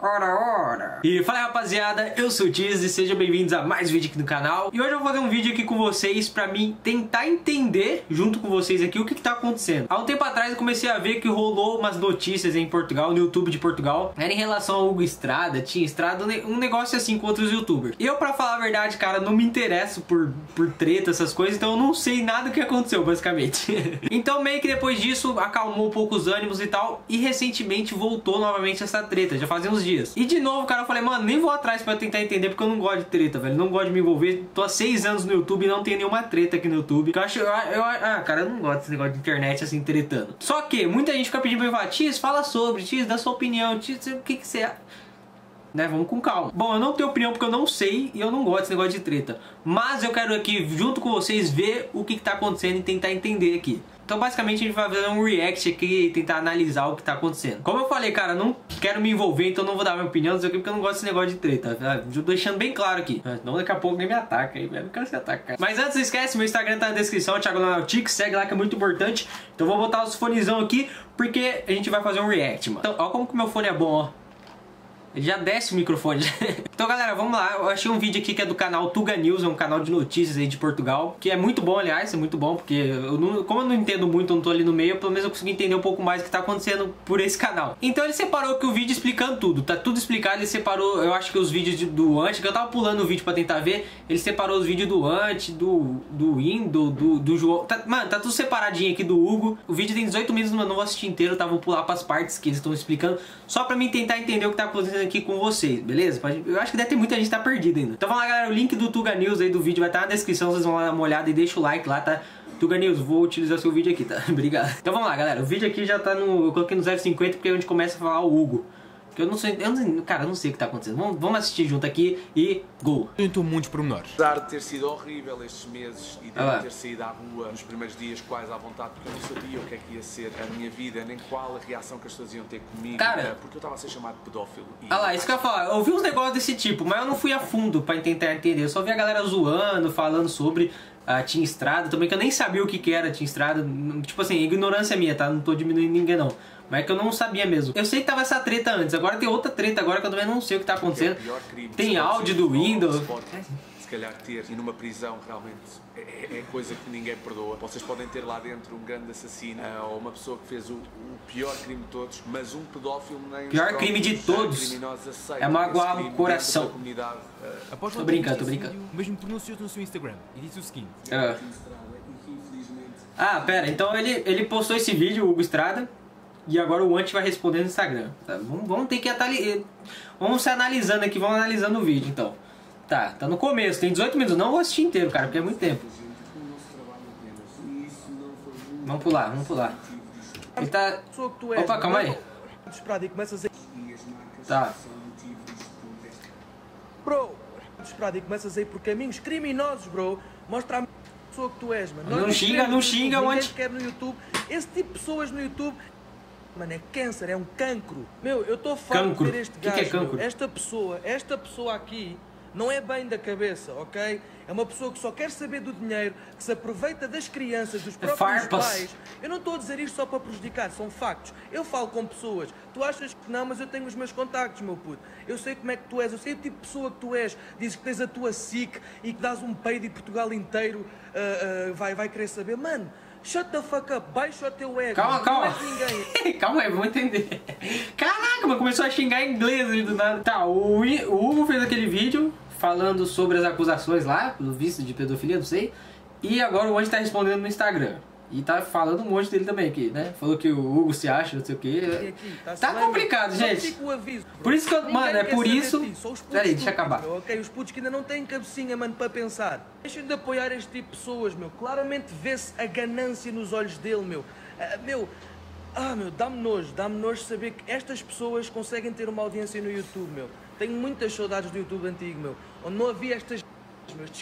Ora, ora! E fala rapaziada, eu sou o Tiz e sejam bem-vindos a mais um vídeo aqui no canal. E hoje eu vou fazer um vídeo aqui com vocês pra mim tentar entender, junto com vocês aqui, o que que tá acontecendo. Há um tempo atrás eu comecei a ver que rolou umas notícias em Portugal, no YouTube de Portugal. Era em relação ao Hugo Estrada, tinha Estrada, um negócio assim com outros youtubers. Eu, pra falar a verdade, cara, não me interesso por, por treta, essas coisas, então eu não sei nada do que aconteceu, basicamente. então meio que depois disso acalmou um pouco os ânimos e tal, e recentemente voltou novamente essa treta, já fazia uns dias. E de novo, cara, eu falei, mano, nem vou atrás pra tentar entender, porque eu não gosto de treta, velho. Não gosto de me envolver. Tô há seis anos no YouTube e não tenho nenhuma treta aqui no YouTube. Eu acho, eu, eu, ah, cara, eu não gosto desse negócio de internet assim, tretando. Só que muita gente fica pedindo pra eu falar, Tis, fala sobre, Tis, dá sua opinião, Tis, o que que você né? Vamos com calma. Bom, eu não tenho opinião porque eu não sei e eu não gosto desse negócio de treta. Mas eu quero aqui, junto com vocês, ver o que, que tá acontecendo e tentar entender aqui. Então basicamente a gente vai fazer um react aqui e tentar analisar o que tá acontecendo. Como eu falei, cara, não quero me envolver, então não vou dar minha opinião, não sei o que, porque eu não gosto desse negócio de treta. Tá? Deixando bem claro aqui. Não daqui a pouco nem me ataca aí, velho. Não quero se atacar. Mas antes, esquece, meu Instagram tá na descrição, Thiago Nautic, segue lá que é muito importante. Então vou botar os fonezão aqui, porque a gente vai fazer um react, mano. Então, ó como que meu fone é bom, ó. Já desce o microfone. então, galera, vamos lá. Eu achei um vídeo aqui que é do canal Tuga News, é um canal de notícias aí de Portugal, que é muito bom, aliás, é muito bom, porque eu não, como eu não entendo muito, eu não tô ali no meio, pelo menos eu consigo entender um pouco mais o que tá acontecendo por esse canal. Então ele separou aqui o vídeo explicando tudo, tá tudo explicado, ele separou, eu acho que os vídeos do antes, que eu tava pulando o vídeo pra tentar ver, ele separou os vídeos do antes, do, do Indo, do, do João, tá, mano, tá tudo separadinho aqui do Hugo. O vídeo tem 18 minutos, mas não vou assistir inteiro, tá? Vou pular pras partes que eles estão explicando, só pra mim tentar entender o que tá acontecendo aqui com vocês, beleza? Eu acho que deve ter muita gente que tá perdida ainda. Então vamos lá, galera, o link do Tuga News aí do vídeo vai estar tá na descrição, vocês vão lá dar uma olhada e deixa o like lá, tá? Tuga News, vou utilizar seu vídeo aqui, tá? Obrigado. Então vamos lá, galera, o vídeo aqui já tá no... Eu coloquei no 050 porque é onde começa a falar o Hugo. Que eu não sei, eu não, cara, eu não sei o que está acontecendo. Vamos, vamos assistir junto aqui e go. Então muitos pormenores. Apesar de ter sido horrível estes meses e de ah, ter saído à rua nos primeiros dias quase à vontade, porque eu não sabia o que é que ia ser a minha vida, nem qual a reação que as pessoas iam ter comigo, cara, eh, porque eu estava a ser chamado pedófilo. E... Ah lá, isso que eu ia falar. Eu ouvi uns negócios desse tipo, mas eu não fui a fundo para tentar entender. Eu só vi a galera zoando, falando sobre a Team Estrada, também que eu nem sabia o que, que era Team Estrada. Tipo assim, ignorância minha, tá? Não tô diminuindo ninguém não. Mas é que eu não sabia mesmo. Eu sei que tava essa treta antes, agora tem outra treta agora que eu também não sei o que tá acontecendo. Tem áudio do Windows. Se calhar ter e numa prisão realmente é, é, é, coisa que ninguém perdoa. Vocês podem ter lá dentro um grande assassino uh, ou uma pessoa que fez o, o, pior crime de todos, mas um pedófilo nem pior crime de todos é magoar o coração. Uh, Após tô brincando, tô brincando. Mesmo pronunciou no seu Instagram e disse o seguinte. Uh. Ah, pera, então ele, ele postou esse vídeo, o Hugo Estrada, e agora o Ant vai responder no Instagram. Tá? Vamos, vamos, ter que atali... Vamos se analisando aqui, vamos analisando o vídeo então. Tá, tá no começo, tem 18 minutos. Não vou assistir inteiro, cara, porque é muito tempo. Vamos pular, vamos pular. Ele tá. Opa, calma aí. Tá. Bro, desesperado e começas a ir por caminhos criminosos, bro. Mostra a pessoa que tu és, mano. Não, xinga, não xinga, onde? quer no YouTube. Esse tipo de pessoas no YouTube mano, é câncer, é um cancro. Meu, eu estou farto de ter este gajo. Que que é? Esta pessoa, esta pessoa aqui, não é bem da cabeça, ok? É uma pessoa que só quer saber do dinheiro, que se aproveita das crianças, dos próprios Farpas. pais. Eu não estou a dizer isto só para prejudicar, são factos. Eu falo com pessoas. Tu achas que não, mas eu tenho os meus contactos, meu puto. Eu sei como é que tu és, eu sei o tipo de pessoa que tu és. Dizes que tens a tua SIC e que dás um peido e Portugal inteiro uh, uh, vai, vai querer saber. Mano, Shut the fuck up, baixa o teu ego. Calma, calma. É calma aí, vamos entender. Caraca, mas começou a xingar inglês ali do nada. Tá, o, o Hugo fez aquele vídeo falando sobre as acusações lá, pelo visto de pedofilia, não sei. E agora o Andy tá respondendo no Instagram. E tá falando um monte dele também aqui, né? Falou que o Hugo se acha, não sei o quê. tá, tá complicado, gente. Por isso que eu, mano, é por isso. Peraí, deixa eu acabar. ok, os putos que ainda não têm cabecinha, mano, para pensar. Deixem de apoiar este tipo de pessoas, meu. Claramente vê-se a ganância nos olhos dele, meu. Uh, meu, ah, meu, dá-me nojo, dá-me nojo saber que estas pessoas conseguem ter uma audiência no YouTube, meu. Tenho muitas saudades do YouTube antigo, meu. Onde não havia estas.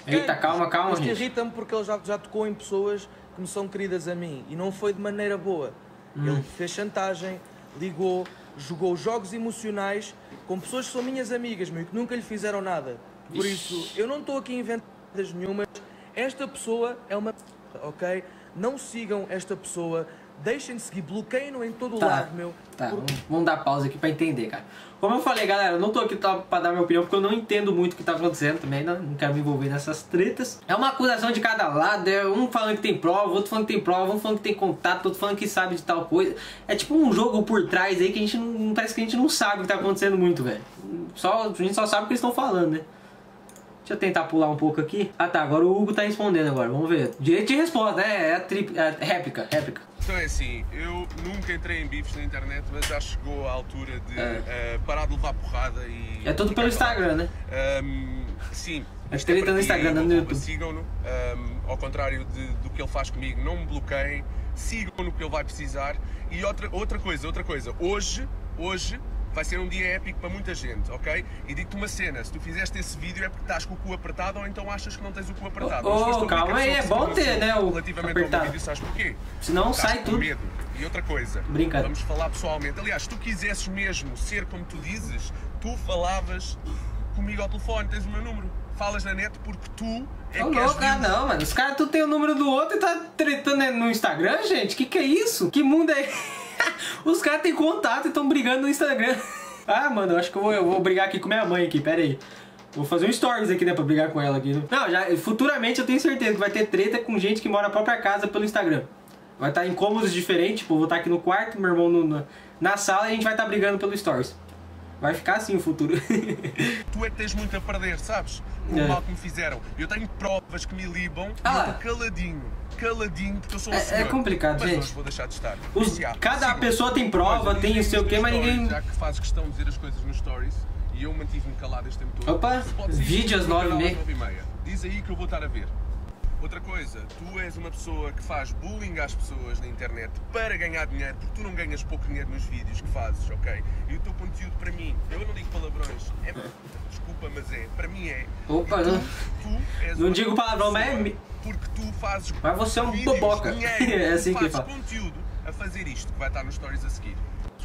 Eita, calma, calma, Isto irrita-me porque ele já, já tocou em pessoas que me são queridas a mim e não foi de maneira boa. Hum. Ele fez chantagem, ligou, jogou jogos emocionais com pessoas que são minhas amigas, meu, e que nunca lhe fizeram nada. Por Ixi. isso, eu não estou aqui a inventar nenhumas. Esta pessoa é uma. Ok? Não sigam esta pessoa, deixem de seguir, bloqueiem-no em todo tá, lado, meu. Tá, vamos dar pausa aqui pra entender, cara. Como eu falei, galera, eu não tô aqui pra dar minha opinião porque eu não entendo muito o que tá acontecendo também, não, não quero me envolver nessas tretas. É uma acusação de cada lado, é um falando que tem prova, outro falando que tem prova, um falando que tem contato, outro falando que sabe de tal coisa. É tipo um jogo por trás aí que a gente não. Parece que a gente não sabe o que tá acontecendo muito, velho. Só, a gente só sabe o que eles estão falando, né? Deixa eu tentar pular um pouco aqui. Ah tá, agora o Hugo tá respondendo agora, vamos ver. Direito de resposta, né? É a, tri... é a réplica, réplica. Então é assim, eu nunca entrei em bifes na internet, mas já chegou a altura de é. uh, parar de levar porrada e. É tudo pelo Instagram, né? Um, sim. As treta no Instagram, não no YouTube. Sigam-no, um, ao contrário de, do que ele faz comigo, não me bloqueiem, sigam-no que ele vai precisar. E outra, outra coisa, outra coisa, hoje, hoje vai ser um dia épico para muita gente, ok? E digo-te uma cena, se tu fizeste esse vídeo é porque estás com o cu apertado ou então achas que não tens o cu apertado. Oh, oh calma aí, é bom ter, né, o Relativamente apertado. ao vídeo, sabes porquê? Senão estás sai tudo. medo. E outra coisa, Brincadeira. vamos falar pessoalmente. Aliás, se tu quisesses mesmo ser como tu dizes, tu falavas comigo ao telefone, tens o meu número. Falas na net porque tu é que louco, ah, não, mano. Os caras, tu tem o número do outro e tá tretando no Instagram, gente? Que que é isso? Que mundo é Os caras têm contato e estão brigando no Instagram. ah, mano, eu acho que eu vou, eu vou brigar aqui com minha mãe aqui, pera aí. Vou fazer um stories aqui, né, pra brigar com ela aqui. Não, já, futuramente eu tenho certeza que vai ter treta com gente que mora na própria casa pelo Instagram. Vai estar em cômodos diferentes, tipo, eu vou estar aqui no quarto, meu irmão no, na sala e a gente vai estar brigando pelo stories. Vai ficar assim o futuro. tu é que tens muito a perder, sabes? O é. mal que me fizeram. Eu tenho provas que me libam ah. e eu estou caladinho. Caladinho, porque eu sou um é, é complicado, mas gente. vou deixar de estar. Os, cada pessoa tem prova, tem o sei o quê, mas ninguém. Já que fazes questão de dizer as coisas nos stories e eu mantive-me calado este tempo todo. Opa, vídeos às 9 e meia. Diz aí que eu vou estar a ver. Outra coisa, tu és uma pessoa que faz bullying às pessoas na internet para ganhar dinheiro, porque tu não ganhas pouco dinheiro nos vídeos que fazes, ok? E o teu conteúdo para mim, eu não digo palavrões, é, desculpa, mas é, para mim é. Opa, tu, não. Tu és não digo palavrão, mas é. Porque tu fazes. Mas você é um boboca. é assim que faz. conteúdo a fazer isto, que vai estar nos stories a seguir.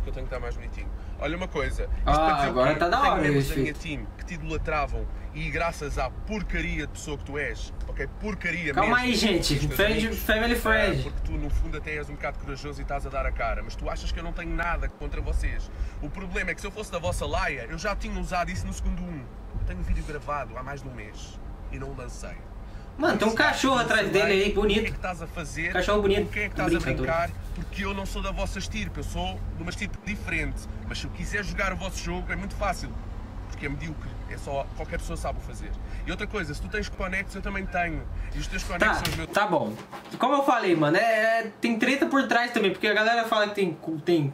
Acho que eu tenho que estar mais bonitinho. Olha uma coisa. Ah, agora está da hora. Tenho a minha team que te idolatravam e graças à porcaria de pessoa que tu és, ok? Porcaria Calma mesmo. aí, gente. Friend, family friend. É, porque tu, no fundo, até és um bocado corajoso e estás a dar a cara. Mas tu achas que eu não tenho nada contra vocês. O problema é que se eu fosse da vossa laia, eu já tinha usado isso no segundo um. Eu tenho um vídeo gravado há mais de um mês e não o lancei. Mano, tem um cachorro atrás dele aí, bonito. O que é que estás a fazer? Cachorro bonito. Com quem é que estás a brincar? Porque eu não sou da vossa estirpe, eu sou de uma estirpe diferente. Mas se eu quiser jogar o vosso jogo, é muito fácil. Porque é medíocre. É só qualquer pessoa sabe o fazer. E outra coisa, se tu tens conectos, eu também tenho. E os teus conectos tá, são os meus. Tá bom. Como eu falei, mano, é, é, tem treta por trás também, porque a galera fala que tem. tem,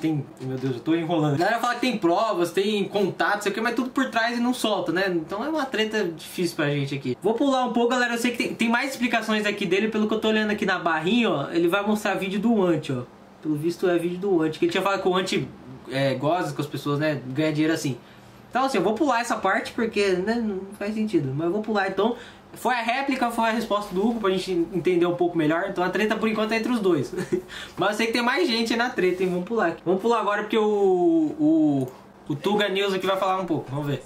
tem meu Deus, eu tô enrolando. A galera fala que tem provas, tem contatos, sei o que, mas tudo por trás e não solta, né? Então é uma treta difícil pra gente aqui. Vou pular um pouco, galera. Eu sei que tem, tem mais explicações aqui dele, pelo que eu tô olhando aqui na barrinha, ó. Ele vai mostrar vídeo do Ant, ó. Pelo visto é vídeo do Ant, que ele tinha falado que o Ant é, goza com as pessoas, né? Ganha dinheiro assim. Então assim, eu vou pular essa parte porque né, não faz sentido. Mas eu vou pular então. Foi a réplica, foi a resposta do Hugo pra gente entender um pouco melhor. Então a treta por enquanto é entre os dois. Mas eu sei que tem mais gente na treta, hein? Vamos pular. Vamos pular agora porque o, o, o Tuga News aqui vai falar um pouco. Vamos ver.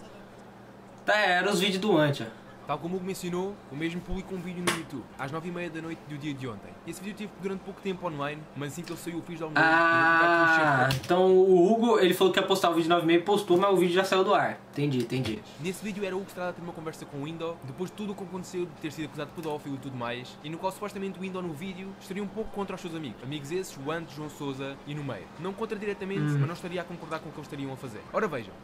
Tá, era os vídeos do Ant, ó. Tal como o Hugo mencionou, o mesmo publicou um vídeo no YouTube, às 9h30 da noite do dia de ontem. Esse vídeo teve durante pouco tempo online, mas assim que ele saiu eu fiz download ah, então o Hugo, ele falou que ia postar o vídeo 9h30 e postou, mas o vídeo já saiu do ar. Entendi, entendi. Nesse vídeo era o Hugo que estava a ter uma conversa com o Window, depois de tudo o que aconteceu de ter sido acusado de pedófilo e tudo mais, e no qual supostamente o Window no vídeo estaria um pouco contra os seus amigos. Amigos esses, o Ant, João Souza e no meio. Não contra diretamente, hum. mas não estaria a concordar com o que eles estariam a fazer. Ora vejam.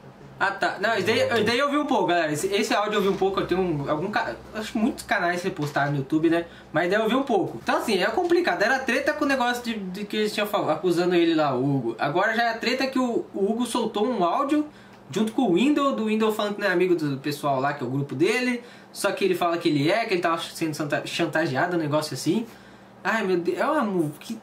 Ah tá, não, isso daí, daí eu vi um pouco, galera. Esse, esse áudio eu vi um pouco, eu tenho um, algum acho muitos canais repostaram no YouTube, né? Mas daí eu vi um pouco. Então assim, é complicado. Era treta com o negócio de, de que eles tinham acusando ele lá, o Hugo. Agora já é treta que o, o Hugo soltou um áudio junto com o Windows, do Windows falando que não é amigo do pessoal lá, que é o grupo dele. Só que ele fala que ele é, que ele tava sendo chantageado, um negócio assim. Ai meu Deus, é uma. Que...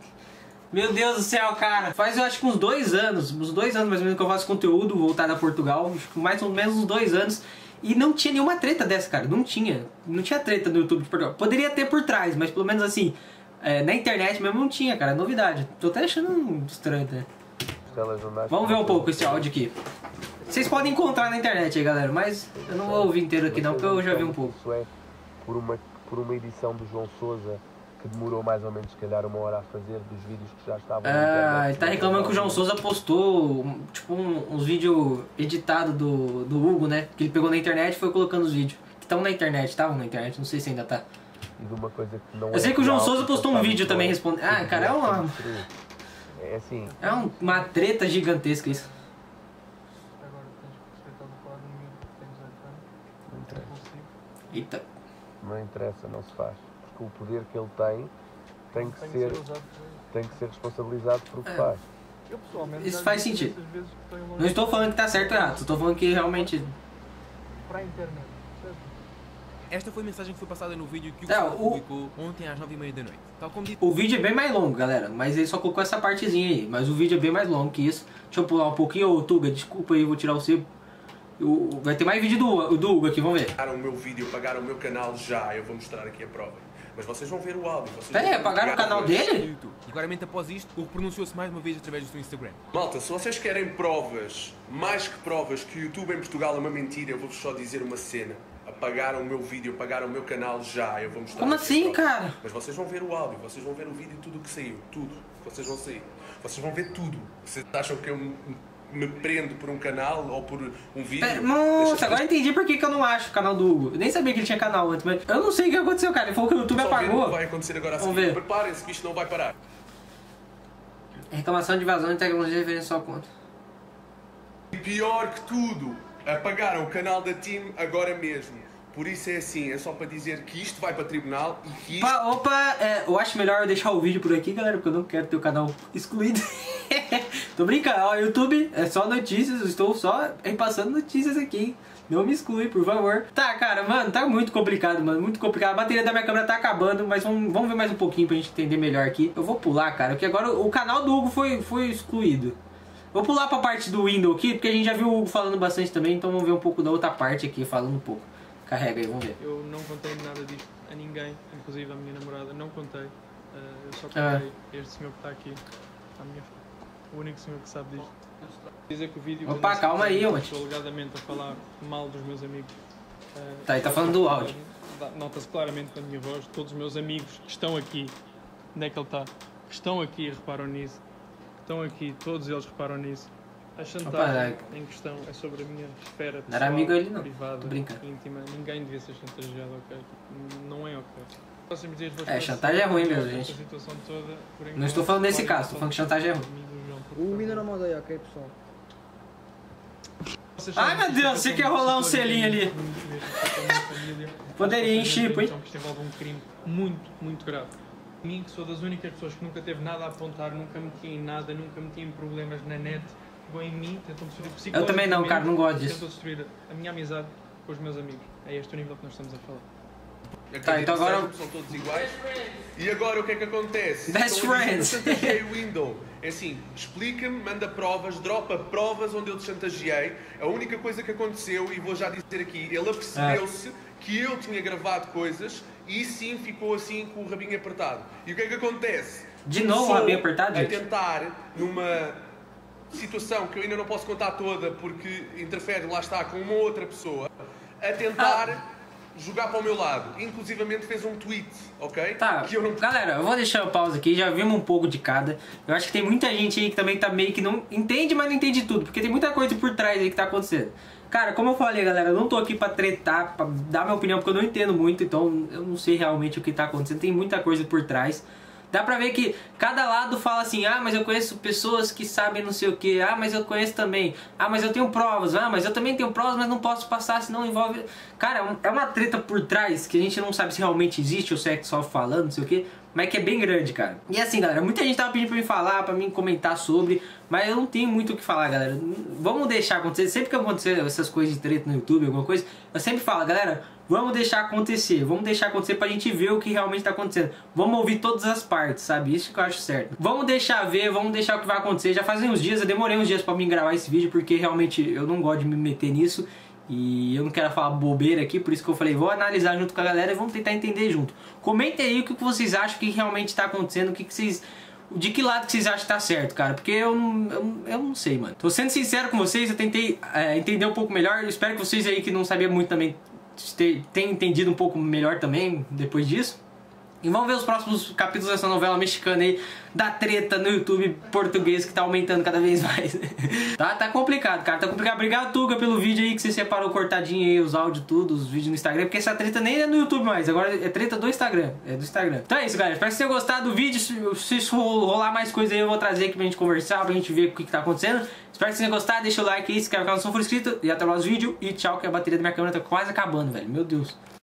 Meu Deus do céu, cara. Faz eu acho que uns dois anos, uns dois anos mais ou menos que eu faço conteúdo voltado a Portugal. Mais ou menos uns dois anos. E não tinha nenhuma treta dessa, cara. Não tinha. Não tinha treta no YouTube de Portugal. Poderia ter por trás, mas pelo menos assim, é, na internet mesmo não tinha, cara. Novidade. Tô até achando estranho, né? Vamos ver um pouco esse áudio aqui. Vocês podem encontrar na internet aí, galera, mas eu não vou ouvir inteiro aqui não, porque eu já vi um pouco. Por uma, por uma edição do João Souza que demorou mais ou menos, se calhar, uma hora a fazer dos vídeos que já estavam. Ah, ele tá reclamando que o João Souza postou, tipo, um, uns vídeos editados do, do Hugo, né? Que ele pegou na internet e foi colocando os vídeos. Que estão na internet, estavam na internet, não sei se ainda tá. E de uma coisa que não Eu sei é que o João Souza postou um vídeo também é- respondendo. Ah, cara, é uma- construir. É assim, É um- uma treta gigantesca isso. Agora tens que respeitar o lado do miúdo que tem 18 anos, não é interessa. impulsivo. Eita. Não interessa, não se faz. Porque o poder que ele tem tem que Tem ser, por aí. tem que ser responsabilizado por o que É. faz. Eu pessoalmente. Isso faz sentido. que longe Não estou falando que tá certo ou errado, estou falando que realmente. Para a internet. percebes? Esta foi a mensagem que foi passada no vídeo que o É, Gustavo o- publicou ontem às 9h30 da noite. Tal como dito, O vídeo é bem mais longo, galera, mas ele só colocou essa partezinha aí. Mas o vídeo é bem mais longo que isso. Deixa eu pular um pouquinho. Ô, Tuga, desculpa aí, vou tirar o seu. Vai ter mais vídeo do, do Hugo aqui, vamos ver. Pagaram o meu vídeo, pagaram o meu canal já, eu vou mostrar aqui a prova. Mas vocês vão ver o áudio. Vocês Pera aí, vão apagaram o canal dele? YouTube. E claramente após isto, o pronunciou-se mais uma vez através do seu Instagram. Malta, se vocês querem provas, mais que provas, que o YouTube em Portugal é uma mentira, eu vou-vos só dizer uma cena. Apagaram o meu vídeo, apagaram o meu canal já, eu vou mostrar. Como assim, prova. cara? Mas vocês vão ver o áudio, vocês vão ver o vídeo, tudo o que saiu, tudo. Vocês vão sair. Vocês vão ver tudo. Vocês acham que eu me, prendo por um canal ou por um vídeo? Pera, nossa, agora eu entendi por que, que eu não acho o canal do Hugo. Eu nem sabia que ele tinha canal antes, mas eu não sei o que aconteceu, cara. Ele falou que o YouTube Só o apagou. que vai acontecer agora a Vamos ver. Preparem-se que isto não vai parar. Reclamação de vazão de tecnologia à sua conta. E pior que tudo, apagaram o canal da Team agora mesmo. Por isso é assim, é só para dizer que isto vai para tribunal e que isto Opa, opa, é, eu acho melhor eu deixar o vídeo por aqui, galera, porque eu não quero ter o canal excluído. Tô brincando, ó, YouTube é só notícias, eu estou só repassando notícias aqui, hein? Não me exclui, por favor. Tá, cara, mano, tá muito complicado, mano, muito complicado. A bateria da minha câmera tá acabando, mas vamos, vamos ver mais um pouquinho pra gente entender melhor aqui. Eu vou pular, cara, porque agora o canal do Hugo foi, foi excluído. Vou pular pra parte do Windows aqui, porque a gente já viu o Hugo falando bastante também, então vamos ver um pouco da outra parte aqui, falando um pouco. Carrega aí, vamos ver. Eu não contei nada disto a ninguém, inclusive à minha namorada, não contei. Eh, eu só Ah. contei a este senhor que está aqui, à minha frente. O único senhor que sabe disto. Dizer que o vídeo. Opa, calma aí, estou mas- alegadamente a falar mal dos meus amigos. eh, Tá, ele tá falando do áudio. Nota-se claramente na minha voz, todos os meus amigos que estão aqui, onde é que ele está? Que estão aqui e reparam nisso. Que estão aqui, todos eles reparam nisso. A chantagem Opa, em questão é sobre a minha esfera Não era pessoal, amigo ele, não. privada, íntima. Ninguém devia ser chantageado, ok? Não é ok. Dias É, chantagem é ruim mesmo, gente. toda, Não estou falando nesse podem caso, estou falando que chantagem é ruim. Windows não manda aí, ok, pessoal? Ai, meu Deus, você é quer rolar um selinho ali. Poderia Vocês em chip, hein? que isto envolve um crime muito, muito grave. Mim, que sou das únicas pessoas que nunca teve nada a apontar, nunca meti em nada, nunca meti em problemas na net, pegou em mim, tentam destruir Eu também não, cara, não gosto disso. Tentam destruir a minha amizade com os meus amigos. É este o nível que nós estamos a falar. Tá, então agora- são todos iguais. E agora o que é que acontece? Best dizer friends. eu chantageei o Windows. É assim, explica-me, manda provas, dropa provas onde eu te chantageei. A única coisa que aconteceu, e vou já dizer aqui, ele apercebeu-se que eu tinha gravado coisas e sim ficou assim com o rabinho apertado. E o que é que acontece? De novo o Começou rabinho apertado, A tentar, numa situação que eu ainda não posso contar toda porque interfere, lá está, com uma outra pessoa, a tentar Ah. Jogar para o meu lado. Inclusivamente fez um tweet, ok? Tá, Que eu não galera, eu vou deixar o pausa aqui, já vimos um pouco de cada. Eu acho que tem muita gente aí que também tá meio que não entende, mas não entende tudo, porque tem muita coisa por trás aí que tá acontecendo. Cara, como eu falei, galera, eu não tô aqui pra tretar, pra dar minha opinião, porque eu não entendo muito, então eu não sei realmente o que tá acontecendo. Tem muita coisa por trás. Dá pra ver que cada lado fala assim, ah, mas eu conheço pessoas que sabem não sei o que, ah, mas eu conheço também, ah, mas eu tenho provas, ah, mas eu também tenho provas, mas não posso passar, senão envolve. Cara, é é uma treta por trás que a gente não sabe se realmente existe ou se é só falando, não sei o que, mas que é bem grande, cara. E assim, galera, muita gente tava pedindo pra mim falar, pra mim comentar sobre, mas eu não tenho muito o que falar, galera. Vamos deixar acontecer, sempre que acontecer essas coisas de treta no YouTube, alguma coisa, eu sempre falo, galera, vamos deixar acontecer, vamos deixar acontecer pra gente ver o que realmente tá acontecendo. Vamos ouvir todas as partes, sabe? Isso que eu acho certo. Vamos deixar ver, vamos deixar o que vai acontecer. Já fazem uns dias, eu demorei uns dias pra mim gravar esse vídeo, porque realmente eu não gosto de me meter nisso. E eu não quero falar bobeira aqui, por isso que eu falei, vou analisar junto com a galera e vamos tentar entender junto. Comentem aí o que vocês acham que realmente está acontecendo, o que, que vocês. De que lado que vocês acham que tá certo, cara? Porque eu não, eu, eu não sei, mano. Tô sendo sincero com vocês, eu tentei é, entender um pouco melhor. Eu espero que vocês aí que não sabiam muito também te- tenham entendido um pouco melhor também depois disso. E vamos ver os próximos capítulos dessa novela mexicana aí, da treta no YouTube português que tá aumentando cada vez mais. tá, tá complicado, cara, tá complicado. Obrigado, Tuga, pelo vídeo aí que você separou cortadinho aí, os áudios tudo, os vídeos no Instagram, porque essa treta nem é no YouTube mais, agora é treta do Instagram, é do Instagram. Então é isso, galera, espero que vocês tenham gostado do vídeo, se, se rolar mais coisa aí eu vou trazer aqui pra gente conversar, pra gente ver o que, que tá acontecendo. Espero que vocês tenham gostado, deixa o like aí, se inscreve no canal se não for inscrito, e até o próximo vídeo, e tchau, que a bateria da minha câmera tá quase acabando, velho, meu Deus.